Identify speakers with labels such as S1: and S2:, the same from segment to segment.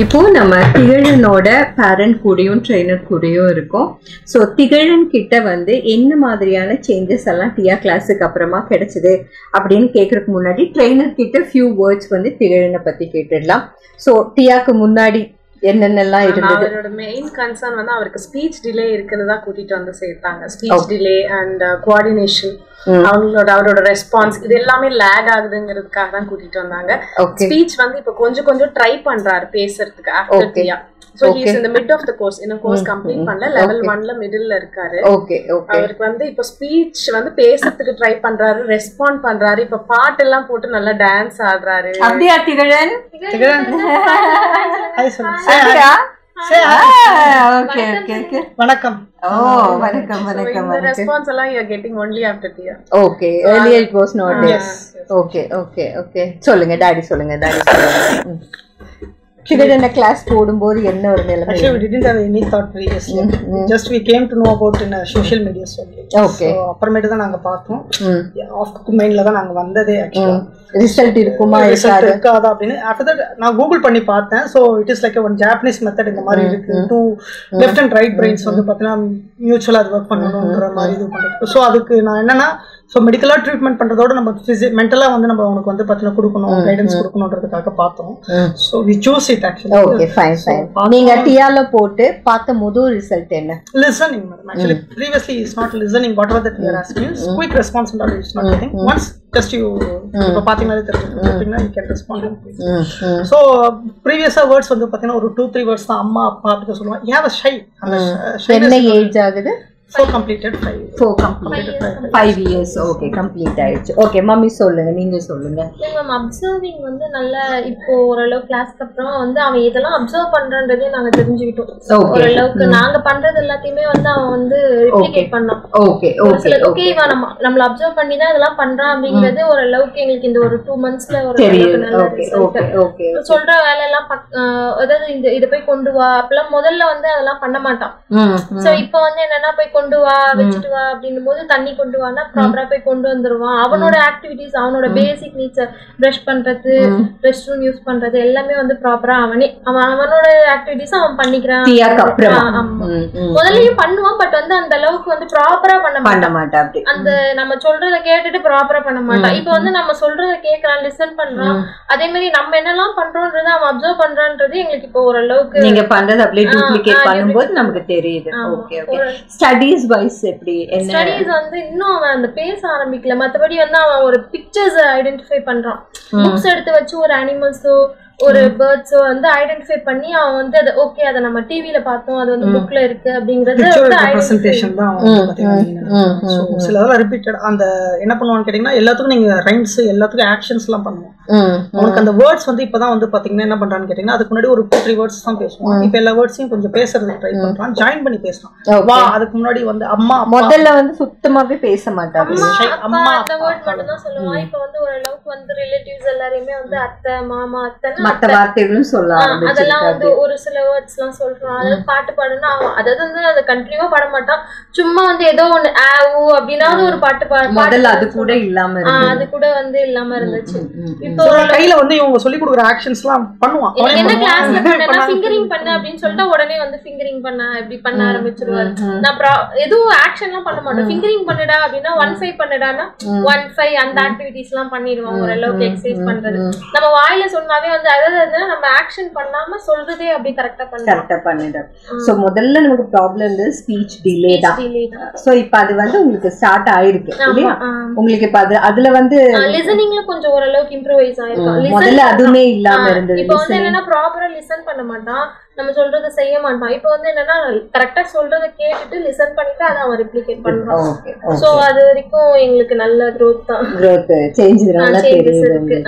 S1: இப்போ நம்ம திகழனோட பேரண்ட் கூடயும் ட்ரெயினர் கூடயும் இருக்கோம். ஸோ திகழன் கிட்ட வந்து என்ன மாதிரியான சேஞ்சஸ் எல்லாம் டியா கிளாஸுக்கு அப்புறமா கிடைச்சது அப்படின்னு கேட்கறதுக்கு முன்னாடி ட்ரெயினர் கிட்ட ஃபியூ வேர்ட்ஸ் வந்து திகழனை பத்தி கேட்டுடலாம். ஸோ டியாக்கு முன்னாடி என்னென்னலாம் இருந்தது?
S2: அவரோட மெயின் கன்சர்ன் வந்து அவருக்கு ஸ்பீச் டிலே இருக்குன்னு தான் கூட்டிட்டு வந்து சேர்த்தாங்க. ஸ்பீச் டிலே அண்ட் கோஆர்டினேஷன் அவங்களோட அவரோட ரெஸ்பான்ஸ் இது எல்லாமே லேக் ஆகுதுங்கிறதுக்காக தான் கூட்டிட்டு வந்தாங்க. ஸ்பீச் வந்து இப்ப கொஞ்சம் கொஞ்சம் ட்ரை பண்றாரு பேசுறதுக்கு ஆஃப்டர்
S1: Okay.
S2: டியா ஸோ ஹீஸ் இந்த மிட் ஆஃப் த கோர்ஸ் இன்னும் கோர்ஸ் கம்ப்ளீட் பண்ணல. லெவல் ஒன்ல மிடில் இருக்காரு.
S1: ஓகே ஓகே
S2: அவருக்கு வந்து இப்ப ஸ்பீச் வந்து பேசுறதுக்கு ட்ரை பண்றாரு ரெஸ்பாண்ட் பண்றாரு. இப்ப பாட்டு எல்லாம் போட்டு நல்லா டான்ஸ் ஆடுறாரு.
S1: அப்படியா திகழன்?
S3: வணக்கம்
S1: ஓ வணக்கம் வணக்கம்
S2: இந்த
S1: வணக்கம்.
S2: ரெஸ்பான்ஸ் எல்லாம் you getting only after Diya
S1: okay earlier it was not yes okay okay okay. சொல்லுங்க டாடி சொல்லுங்க டாடி சொல்லுங்க. கிட்ட கிளாஸ் போடும்போது என்ன ஒரு நிலைமை?
S3: Actually, we didn't have any thought previously. Just we came to know about in social media only.
S1: Okay.
S3: So, அப்புறமேட்டு தான் நாங்க பார்த்தோம்.
S1: ம்
S3: ஆஃப் மைண்ட்ல தான் நாங்க வந்ததே ஆக்சுவலா
S1: ரிசல்ட் இருக்குமா
S3: ரிசல்ட்
S1: இருக்காது?
S3: இருக்காதா அப்படின்னு. ஆஃப்டர் தட் நான் கூகுள் பண்ணி பார்த்தேன். So it is like one Japanese method இந்த மாதிரி இருக்கு. Two left and right brains வந்து பார்த்தீங்கன்னா மியூச்சுவலாக அது ஒர்க் பண்ணணுன்ற மாதிரி இது பண்ணுறது ஸோ அதுக்கு நான் என்னன்னா ஸோ மெடிக்கலாக ட்ரீட்மெண்ட் பண்ணுறதோட நம்ம ஃபிசி மென்டலாக வந்து நம்ம அவனுக்கு வந்து பார்த்தீங்கன்னா கொடுக்கணும் கைடன்ஸ் கொடுக்கணுன்றதுக்காக பார்த்தோம். So we choose it actually
S1: okay fine fine நீங்க டியால போட்டு பார்த்த முதல் ரிசல்ட் என்ன?
S3: Previously is not listening. Whatever that we are asking is quick response and all is not getting once just you இப்போ பார்த்தீங்கன்னாலே தெரிஞ்சுக்கிட்டீங்கன்னா respond
S1: ம் ம்.
S3: ஸோ ப்ரீவியஸாக வேர்ட்ஸ் வந்து பார்த்தீங்கன்னா ஒரு டூ த்ரீ வேர்ட்ஸ் தான் அம்மா அப்பா அப்படி சொல்லுவாங்க. ஏன் ஷை அந்த
S1: என்ன ஏஜ் ஆகுது?
S3: Four completed five
S1: four complete five years okay complete ஆயிடுச்சு. ஓகே மம்மி சொல்லுங்க. நீங்க சொல்லுங்க.
S4: மேம் அப்சர்விங் வந்து நல்ல இப்போ ஓரளவு கிளாஸ்க்கு அப்புறம் வந்து அவன் இதெல்லாம் அப்சர்வ் பண்றான்றதே நாங்க தெரிஞ்சுக்கிட்டோம். ஓரளவுக்கு நாங்க பண்றது எல்லாத்தையுமே வந்து அவன் வந்து ரிப்ளிகேட் பண்ணான்.
S1: ஓகே ஓகே
S4: ஓகே இவன் நம்ம நம்மள அப்சர்வ் பண்ணி தான் இதெல்லாம் பண்றான் அப்படிங்கிறது ஓரளவுக்கு எங்களுக்கு இந்த ஒரு டூ மந்த்ஸ்ல ஒரு
S1: ஓகே. ஓகே ஓகே
S4: சொல்ற வேலையெல்லாம் பக்- ஆஹ் அதாவது இந்த இதை போய் கொண்டு வா. அப்பெல்லாம் முதல்ல வந்து அதெல்லாம் பண்ண மாட்டான். சோ இப்போ வந்து என்னன்னா போய் கொண்டு வா வச்சுட்டு வா அப்படின்னும் போது தண்ணி கொண்டு வானா ப்ராப்பரா போய் கொண்டு வந்துருவான். அவனோட ஆக்டிவிட்டிஸ் அவனோட பேசிக் நீட்ஸ் பிரஷ் பண்றது ரெஸ்ட் ரூம் யூஸ் பண்றது எல்லாமே வந்து ப்ராப்பரா அவனே அவன் அவனோட ஆக்டிவிட்டிஸ் அவன் பண்ணிக்கிறான். முதல்லயும் பண்ணுவான் பட் வந்து அந்த அளவுக்கு வந்து ப்ராப்பரா பண்ண
S1: பண்ண
S4: மாட்டான் அந்த நம்ம சொல்றத கேட்டுட்டு ப்ராப்பரா பண்ண மாட்டான். இப்போ வந்து நம்ம சொல்றத கேக்குறான் லிசன் பண்றான். அதே மாதிரி நம்ம என்னெல்லாம் பண்றோன்றத அவன் அப்சர்வ் பண்றான்றது எங்களுக்கு இப்போ ஓரளவுக்கு
S1: நீங்க பண்றது அப்படியே டூப்ளிகேட் பண்ணும்போது நமக்கு தெரியுது. ஓகே ஓகே ஸ்டடீஸ் வைஸ் எப்படி?
S4: ஸ்டடீஸ் வந்து இன்னும் அவன் அந்த பேச ஆரம்பிக்கல. மத்தபடி வந்து அவன் ஒரு பிக்சர்ஸ் ஐடென்டிஃபை பண்றான். புக்ஸ் எடுத்து வச்சு ஒரு அனிமல்ஸோ ஒரு பேர்ட்ஸோ வந்து ஐடென்டிஃபை பண்ணி அவன் வந்து அதை ஓகே அதை நம்ம டிவில பார்த்தோம் அது வந்து புக்ல இருக்கு அப்படிங்கறது
S3: ரெப்ரஸன்டேஷன் தான் சில இதெல்லாம் ரிப்பீட்டட் அந்த என்ன பண்ணுவான்னு கேட்டிங்கன்னா எல்லாத்துக்கும் நீங்கள் ரைம்ஸ் எல்லாத்துக்கும் ஆக்ஷன்ஸ்லாம் பண்ணுவோம்.
S1: ம்
S3: அவனுக்கு அந்த வேர்ட்ஸ் வந்து இப்பதான் வந்து பாத்தீங்கன்னா என்ன பண்றான்னு கேட்டீங்கன்னா அதுக்கு முன்னாடி ஒரு த்ரீ வேர்ட்ஸ் தான் பேசுவான். இப்போ எல்லா வேர்ட்ஸையும் கொஞ்சம் பேசுறதுக்கு ட்ரை பண்றான். ஜாயின் பண்ணி பேசுறான். வா அதுக்கு முன்னாடி வந்து அம்மா
S1: முதல்ல வந்து சுத்தமாவே பேச மாட்டாங்க
S4: அம்மா அப்பா அந்த வேர்ட் மட்டும் தான் சொல்லுவான். இப்போ வந்து ஓரளவுக்கு வந்து ரிலேட்டிவ்ஸ் எல்லாரையுமே வந்து அத்தை மாமா அத்தைன்னு
S1: மத்த வார்த்தைகளும் சொல்ல
S4: ஆ, அதெல்லாம் வந்து ஒரு சில வேர்ட்ஸ் எல்லாம் சொல்றான் அதாவது பாட்டு பாடுனா அவன் அதாவது வந்து அதை கண்டினியூவா பாட மாட்டான் சும்மா வந்து ஏதோ ஒண்ணு ஆ ஊ அப்படின்னாவது ஒரு பாட்டு பா- பாட்டு
S1: முதல்ல அது கூட இல்லாம
S4: அது கூட வந்து இல்லாம இருந்துச்சு. இப்போ
S3: கையில வந்து இவங்க சொல்லி கொடுக்குற ஆக்ஷன்ஸ் எல்லாம் பண்ணுவான்
S4: என்ன. கிளாஸ்ல பண்ணா ஃபிங்கரிங் பண்ண அப்படின்னு சொல்லிட்டு உடனே வந்து ஃபிங்கரிங் பண்ண இப்படி பண்ண ஆரம்பிச்சிருவாரு. நான் எதுவும் ஆக்ஷன் எல்லாம் பண்ண மாட்டேன் ஃபிங்கரிங் பண்ணுடா அப்படின்னா ஒன் ஃபைவ் பண்ணுடானா ஒன் ஃபைவ் அந்த ஆக்டிவிட்டிஸ் எல்லாம் பண்ணிடுவான். ஓரளவுக்கு எக்ஸசைஸ் பண்றது. நம்ம வாயில சொன்னாவே வந்து அதாவது நம்ம ஆக்ஷன் பண்ணாம சொல்றதே அப்படி கரெக்டா பண்ணுவோம்.
S1: கரெக்டா பண்ணிடும் சோ முதல்ல நமக்கு ப்ராப்ளம் வந்து ஸ்பீச் டிலே தான். சோ இப்ப அது வந்து உங்களுக்கு ஸ்டார்ட் ஆயிருக்கு இல்லையா? உங்களுக்கு இப்ப அது அதுல வந்து
S4: லிசனிங்ல கொஞ்சம் ஓரளவுக்கு இம்ப்ரூவைஸ் ஆயிருக்கும்.
S1: முதல்ல அதுவுமே இல்லாம இருந்தது
S4: இப்போ வந்து என்னன்னா ப்ராப்பரா லிசன் பண்ண மாட்டான். நம்ம சொல்றத செய்ய மாட்டான் இப்போ வந்து என்னன்னா கரெக்டா சொல்றத கேட்டுட்டு லிசன் பண்ணிட்டு அதை அவன் ரிப்ளிகேட் பண்றான். சோ அது வரைக்கும் எங்களுக்கு நல்ல growth தான்.
S1: Growth சேஞ்ச் நல்லா தெரியுது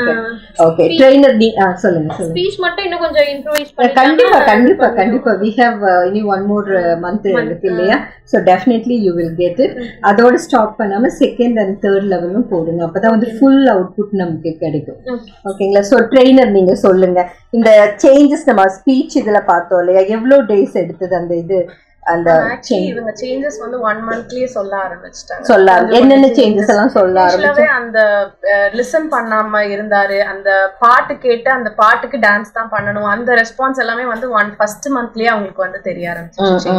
S1: ஓகே ட்ரெயினர் ஆ, சொல்லுங்க சொல்லுங்க.
S4: ஸ்பீச் மட்டும் இன்னும் கொஞ்சம் இம்ப்ரூவைஸ் பண்ணி
S1: கண்டிப்பா கண்டிப்பா கண்டிப்பா. வி ஹேவ் இனி ஒன் மோர் மந்த் இருக்கு இல்லையா? So definitely you will get it அதோட ஸ்டாப் பண்ணாம செகண்ட் அண்ட் தேர்ட் லெவலும் போடுங்க. அப்பதான் வந்து ஃபுல் அவுட்புட் நமக்கு கிடைக்கும். ஓகேங்களா ஸோ ட்ரெயினர் நீங்க சொல்லுங்க. இந்த சேஞ்சஸ் நம்ம ஸ்பீச் இதுல பார்த்தோம் இல்லையா? எவ்வளோ டேஸ் எடுத்தது அந்த இது அந்த
S2: இவங்க சேஞ்சஸ் வந்து ஒன் மந்த்லயே சொல்ல ஆரம்பிச்சிட்டாங்க.
S1: சொல்ல என்னென்ன சேஞ்சஸ் எல்லாம் சொல்ல ஆரம்பிச்சு
S2: ஆக்சுவலாவே அந்த லிசன் பண்ணாம இருந்தாரு. அந்த பாட்டு கேட்டு அந்த பாட்டுக்கு டான்ஸ் தான் பண்ணணும். அந்த ரெஸ்பான்ஸ் எல்லாமே வந்து ஒன் ஃபர்ஸ்ட் மந்த்லயே அவங்களுக்கு வந்து தெரிய ஆரம்பிச்சிச்சு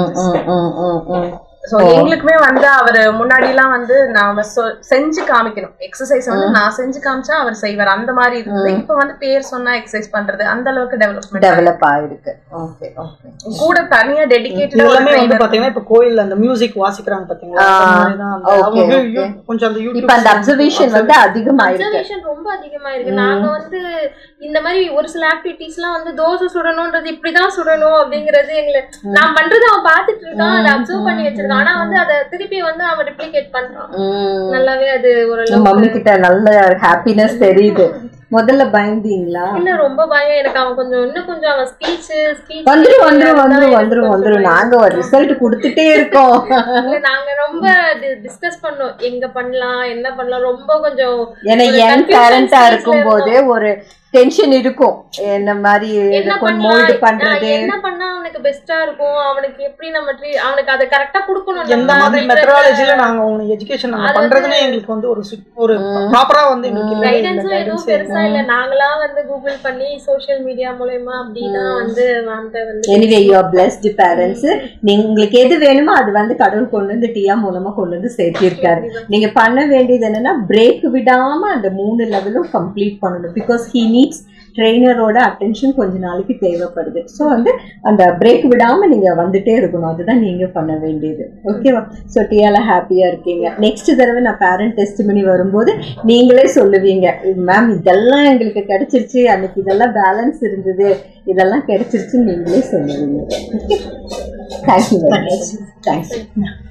S2: சோ எங்களுக்குமே வந்து அவர் முன்னாடி எல்லாம் வந்து நாம செஞ்சு காமிக்கணும். எக்ஸசைஸ் வந்து நான் செஞ்சு காமிச்சா அவர் செய்வார். அந்த மாதிரி இருந்தது இப்ப வந்து பேர் சொன்னா எக்ஸசைஸ் பண்றது அந்த அளவுக்கு டெவலப்மெண்ட்
S1: டெவலப் ஆயிருக்கு. ஓகே ஓகே
S2: கூட தனியா டெடிகேட்டடா
S3: எல்லாமே வந்து பாத்தீங்கன்னா இப்ப கோயில்ல அந்த மியூசிக் வாசிக்கிறாங்க பாத்தீங்களா? கொஞ்சம் அந்த
S1: இப்ப அந்த அப்சர்வேஷன் வந்து அதிகமாயிருக்கு.
S4: அப்சர்வேஷன் ரொம்ப அதிகமா இருக்கு நாங்க வந்து இந்த மாதிரி ஒரு சில ஆக்டிவிட்டிஸ் எல்லாம் வந்து தோசை சுடணும்ன்றது இப்படிதான் சுடணும் அப்படிங்கறது எங்களை நான் பண்றது அவன் பாத்துட்டு இருக்கான். அதை அப்சர்வ் பண்ணி வச்சிருக்கான். ஆனா வந்து அதை திருப்பி வந்து அவன் ரிப்ளிகேட் பண்றான். நல்லாவே அது ஓரளவு
S1: மம்மி கிட்ட நல்ல ஹாப்பினஸ் தெரியுது. முதல்ல பயந்தீங்களா?
S4: இல்ல ரொம்ப பயம். எனக்கு அவன் கொஞ்சம் இன்னும் கொஞ்சம் அவன் ஸ்பீச் ஸ்பீச்
S1: வந்துரும் வந்துரும் வந்துரும் வந்துரும் வந்துரும். நாங்க ஒரு ரிசல்ட் கொடுத்துட்டே இருக்கோம்.
S4: இல்ல நாங்க ரொம்ப டிஸ்கஸ் பண்ணோம். எங்க பண்ணலாம் என்ன பண்ணலாம் ரொம்ப கொஞ்சம்
S1: ஏன்னா
S4: ஒரு
S1: யங் பேரண்டா
S4: stage ல
S1: இருக்கும் போது ஒரு டென்ஷன் இருக்கும். என்ன மாதிரி
S4: என்ன
S1: மோல்டு பண்றது?
S4: என்ன பண்ணா அவனுக்கு பெஸ்டா இருக்கும்? அவனுக்கு எப்படி நம்ம அவனுக்கு அதை கரெக்டா கொடுக்கணும்?
S3: எந்த மாதிரி மெத்தடாலஜில நாங்க உங்களுக்கு எஜுகேஷன் நாங்க பண்றதுனே எங்களுக்கு வந்து ஒரு ஒரு ப்ராப்பரா வந்து எங்களுக்கு.
S4: கைடன்ஸும் எதுவும் பெருசா இல்ல. நாங்களா வந்து கூகுள் பண்ணி சோஷியல் மீடியா மூலயமா அப்படிதான் வந்து வந்து
S1: anyway you are blessed parents நீங்க உங்களுக்கு எது வேணுமோ அது வந்து கடவுள் கொண்டு வந்து டியா மூலமா கொண்டு வந்து சேர்த்திருக்காரு. நீங்க பண்ண வேண்டியது என்னன்னா பிரேக் விடாம அந்த மூணு லெவலும் கம்ப்ளீட் பண்ணணும். பிகாஸ் ஹி நீட்ஸ் ட்ரெயினரோட அட்டென்ஷன் கொஞ்ச நாளைக்கு தேவைப்படுது. ஸோ வந்து அந்த பிரேக் விடாம நீங்க வந்துட்டே இருக்கணும். அதுதான் நீங்க பண்ண வேண்டியது. ஓகேவா ஸோ டியால ஹாப்பியா இருக்கீங்க. நெக்ஸ்ட் தடவை நான் பேரண்ட் டெஸ்ட் பண்ணி வரும்போது நீங்களே சொல்லுவீங்க மேம் இதெல்லாம் எங்களுக்கு கிடைச்சிருச்சு. அன்னைக்கு இதெல்லாம் பேலன்ஸ் இருந்தது. இதெல்லாம் கிடைச்சிருச்சுன்னு நீங்களே சொல்லுவீங்க. Thank you thanks